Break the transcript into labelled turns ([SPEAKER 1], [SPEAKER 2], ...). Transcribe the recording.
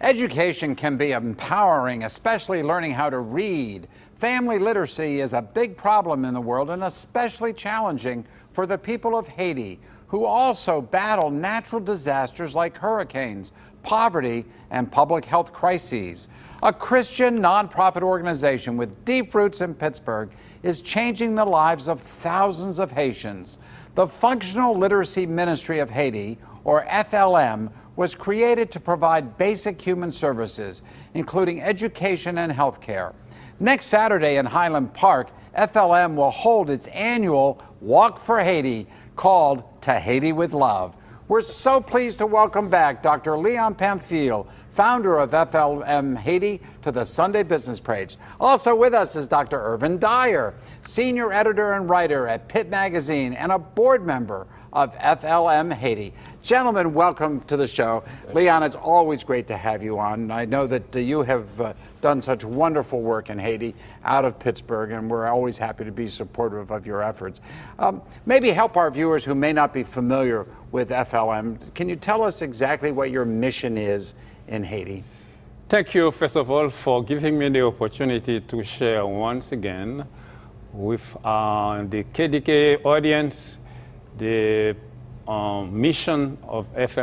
[SPEAKER 1] Education can be empowering, especially learning how to read. Family literacy is a big problem in the world and especially challenging for the people of Haiti, who also battle natural disasters like hurricanes, poverty, and public health crises. A Christian nonprofit organization with deep roots in Pittsburgh is changing the lives of thousands of Haitians. The Functional Literacy Ministry of Haiti, or FLM, was created to provide basic human services, including education and health care. Next Saturday in Highland Park, FLM will hold its annual Walk for Haiti called To Haiti with Love. We're so pleased to welcome back Dr. Leon Pamphile, founder of FLM Haiti, to the Sunday Business Page. Also with us is Dr. Ervin Dyer, senior editor and writer at Pitt Magazine and a board member of FLM Haiti. Gentlemen, welcome to the show. Leon, it's always great to have you on. I know that uh, you have uh, done such wonderful work in Haiti out of Pittsburgh, and we're always happy to be supportive of your efforts. Um, maybe help our viewers who may not be familiar with FLM. Can you tell us exactly what your mission is in Haiti?
[SPEAKER 2] Thank you, first of all, for giving me the opportunity to share once again with uh, the KDK audience the um, mission of FL